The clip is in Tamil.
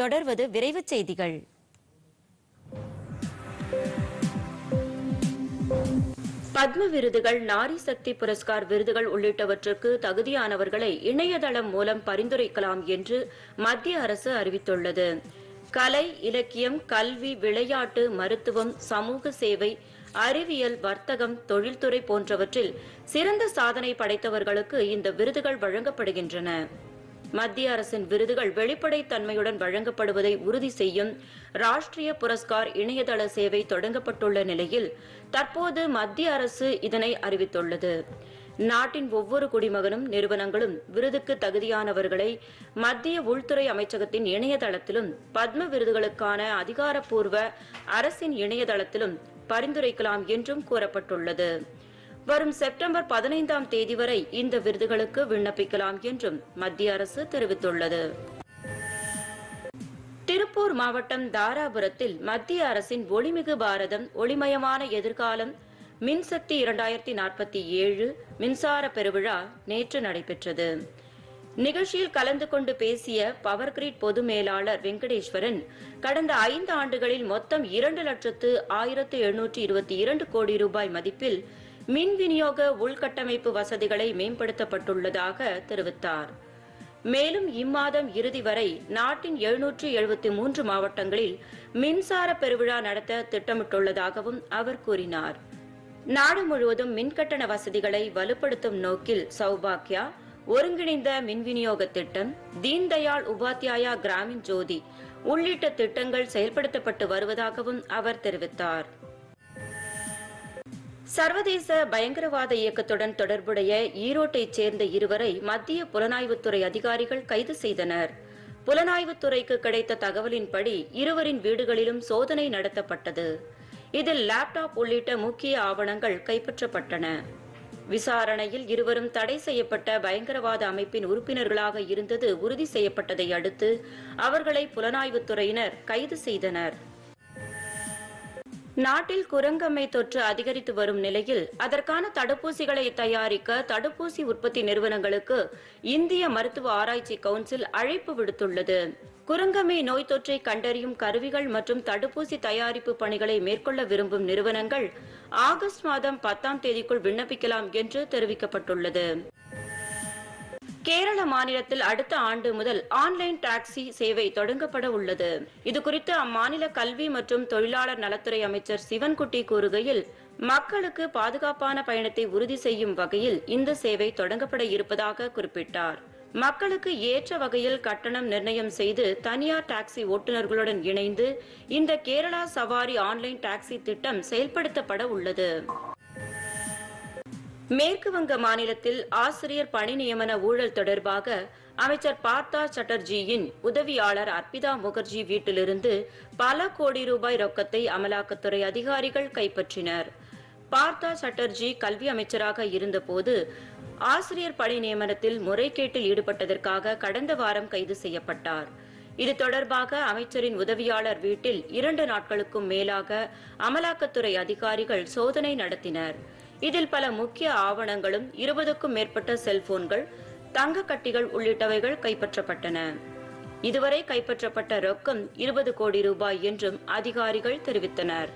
தொடர்வது விரைவு செய்திகள். பத்ம விருதுகள் நாரி சக்தி புரஸ்கார் விருதுகள் உள்ளிட்டவற்றுக்கு தகுதியானவர்களை இணையதளம் மூலம் பரிந்துரைக்கலாம் என்று மத்திய அரசு அறிவித்துள்ளது. கலை இலக்கியம் கல்வி விளையாட்டு மருத்துவம் சமூக சேவை அறிவியல் வர்த்தகம் தொழில்துறை போன்றவற்றில் சிறந்த சாதனை படைத்தவர்களுக்கு இந்த விருதுகள் வழங்கப்படுகின்றன. மத்திய அரசின் விருதுகள் வெளிப்படைத்தன்மையுடன் வழங்கப்படுவதை உறுதி செய்யும் ராஷ்டிரிய புரஸ்கார் இணையதள சேவை தொடங்கப்பட்டுள்ள நிலையில் தற்போது மத்திய அரசு இதனை அறிவித்துள்ளது. நாட்டின் ஒவ்வொரு குடிமகனும் நிறுவனங்களும் விருதுக்கு தகுதியானவர்களை மத்திய உள்துறை அமைச்சகத்தின் இணையதளத்திலும் பத்ம விருதுகளுக்கான அதிகாரப்பூர்வ அரசின் இணையதளத்திலும் பரிந்துரைக்கலாம் என்றும் கூறப்பட்டுள்ளது. வரும் செப்டம்பர் பதினைந்தாம் தேதி வரை இந்த விருதுகளுக்கு விண்ணப்பிக்கலாம் என்றும் மத்திய அரசு தெரிவித்துள்ளது. திருப்பூர் மாவட்டம் தாராபுரத்தில் மத்திய அரசின் ஒளிமிகு பாரதம் ஒளிமயமான எதிர்காலம் மின்சக்தி இரண்டாயிரத்தி நாற்பத்தி ஏழு மின்சார பெருவிழா நேற்று நடைபெற்றது. நிகழ்ச்சியில் கலந்து கொண்டு பேசிய பவர் கிரிட் பொது மேலாளர் வெங்கடேஸ்வரன் கடந்த ஐந்து ஆண்டுகளில் மொத்தம் இரண்டு லட்சத்து ஆயிரத்து எழுநூற்றி இருபத்தி இரண்டு கோடி ரூபாய் மதிப்பில் மின் விநியோக உள்கட்டமைப்பு வசதிகளை மேம்படுத்தப்பட்டுள்ளதாக தெரிவித்தார். மேலும் இம்மாதம் இறுதி வரை நாட்டின் எழுநூற்று எழுபத்தி மூன்று மாவட்டங்களில் மின்சார பெருவிழா நடத்த திட்டமிட்டுள்ளதாகவும் அவர் கூறினார். நாடு முழுவதும் மின்கட்டண வசதிகளை வலுப்படுத்தும் நோக்கில் சௌபாக்யா ஒருங்கிணைந்த மின் விநியோக திட்டம் தீன்தயாள் உபாத்யாயா கிராமின் ஜோதி உள்ளிட்ட திட்டங்கள் செயல்படுத்தப்பட்டு வருவதாகவும் அவர் தெரிவித்தார். சர்வதேச பயங்கரவாத இயக்கத்துடன் தொடர்புடைய ஈரோட்டைச் சேர்ந்த இருவரை மத்திய புலனாய்வுத்துறை அதிகாரிகள் கைது செய்தனர். புலனாய்வுத்துறைக்கு கிடைத்த தகவலின்படி இருவரின் வீடுகளிலும் சோதனை நடத்தப்பட்டது. இதில் லேப்டாப் உள்ளிட்ட முக்கிய ஆவணங்கள் கைப்பற்றப்பட்டன. விசாரணையில் இருவரும் தடை செய்யப்பட்ட பயங்கரவாத அமைப்பின் உறுப்பினர்களாக இருந்தது உறுதி செய்யப்பட்டதை அடுத்து அவர்களை புலனாய்வுத்துறையினர் கைது செய்தனர். நாட்டில் குரங்கம்மை தொற்று அதிகரித்து வரும் நிலையில் அதற்கான தடுப்பூசிகளை தயாரிக்க தடுப்பூசி உற்பத்தி நிறுவனங்களுக்கு இந்திய மருத்துவ ஆராய்ச்சி கவுன்சில் அழைப்பு விடுத்துள்ளது. குரங்கம்மை நோய் தொற்றை கண்டறியும் கருவிகள் மற்றும் தடுப்பூசி தயாரிப்பு பணிகளை மேற்கொள்ள விரும்பும் நிறுவனங்கள் ஆகஸ்ட் மாதம் பத்தாம் தேதிக்குள் விண்ணப்பிக்கலாம் என்று தெரிவிக்கப்பட்டுள்ளது. கேரள மாநிலத்தில் அடுத்த ஆண்டு முதல் ஆன்லைன் டாக்ஸி சேவை தொடங்கப்பட உள்ளது. இதுகுறித்து அம்மாநில கல்வி மற்றும் தொழிலாளர் நலத்துறை அமைச்சர் சிவன்குட்டி கூறுகையில் மக்களுக்கு பாதுகாப்பான பயணத்தை உறுதி செய்யும் வகையில் இந்த சேவை தொடங்கப்பட இருப்பதாக குறிப்பிட்டார். மக்களுக்கு ஏற்ற வகையில் கட்டணம் நிர்ணயம் செய்து தனியார் டாக்ஸி ஓட்டுநர்களுடன் இணைந்து இந்த கேரளா சவாரி ஆன்லைன் டாக்ஸி திட்டம் செயல்படுத்தப்பட உள்ளது. மேற்கு வங்க மாநிலத்தில் ஆசிரியர் பணி நியமன ஊழல் தொடர்பாக அமைச்சர் பார்த்தா சட்டர்ஜியின் உதவியாளர் அர்ப்பிதா முகர்ஜி வீட்டிலிருந்து பல கோடி ரூபாய் ரொக்கத்தை அமலாக்கத்துறை அதிகாரிகள் கைப்பற்றினர். பார்த்தா சட்டர்ஜி கல்வி அமைச்சராக இருந்தபோது ஆசிரியர் பணி நியமனத்தில் முறைகேட்டில் ஈடுபட்டதற்காக கடந்த வாரம் கைது செய்யப்பட்டார். இது தொடர்பாக அமைச்சரின் உதவியாளர் வீட்டில் இரண்டு நாட்களுக்கும் மேலாக அமலாக்கத்துறை அதிகாரிகள் சோதனை நடத்தினர். இதில் பல முக்கிய ஆவணங்களும் இருபதுக்கும் மேற்பட்ட செல்போன்கள் தங்க கட்டிகள் உள்ளிட்டவைகள் கைப்பற்றப்பட்டன. இதுவரை கைப்பற்றப்பட்ட ரொக்கம் இருபது கோடி ரூபாய் என்றும் அதிகாரிகள் தெரிவித்தனர்.